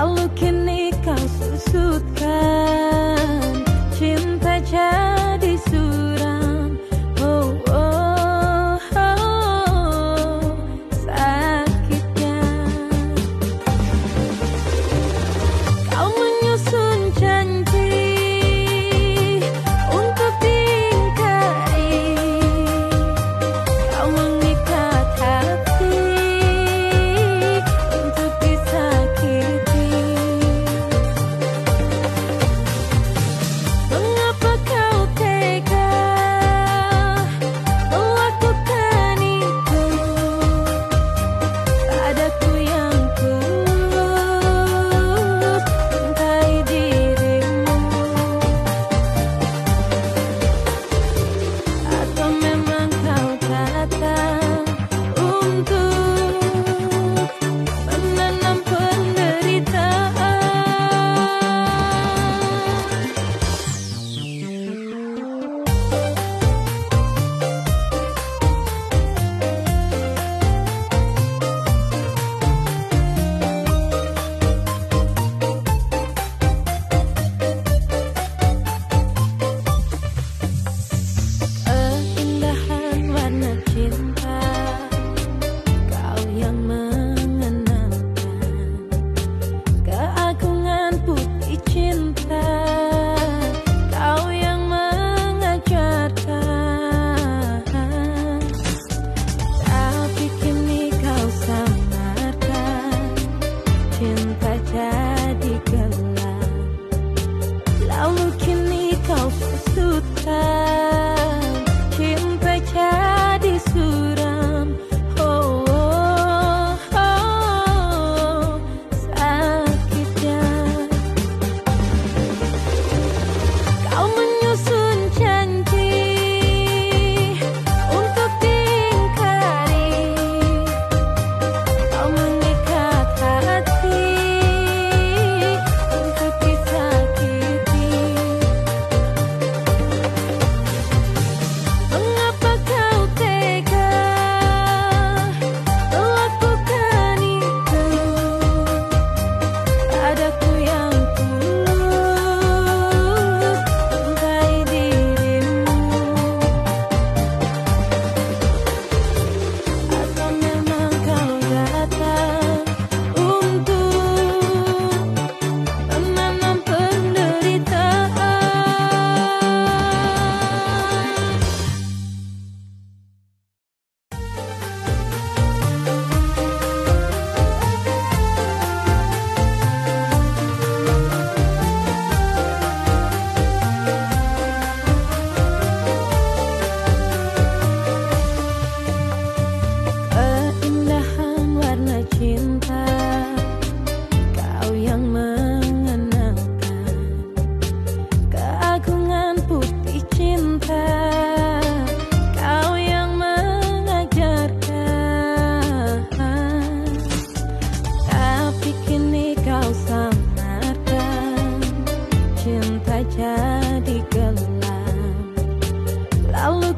Lalu kini kau susutkan cinta jangan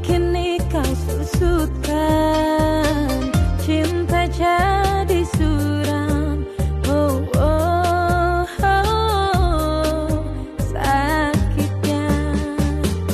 kini kau susutkan